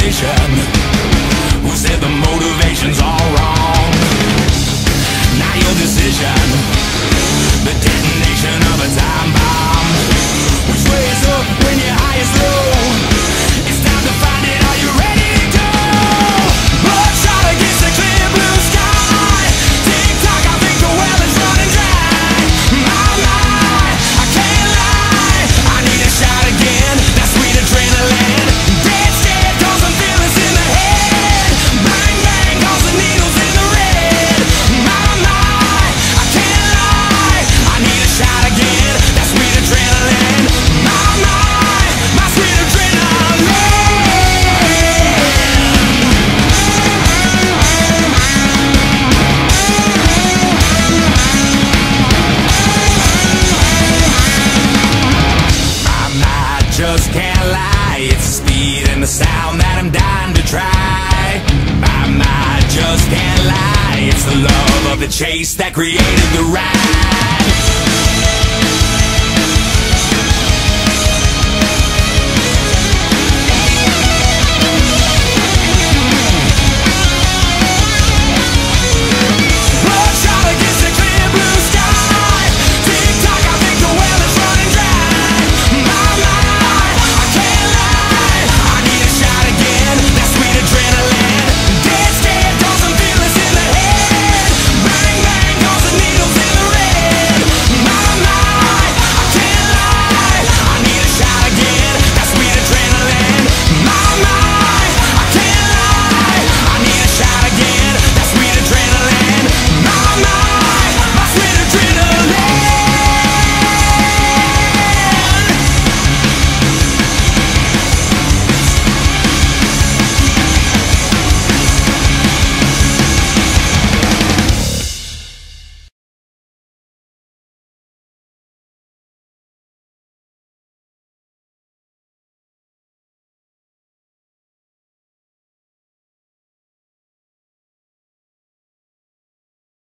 vision. Who said the motivation's all wrong? chase that created the ride.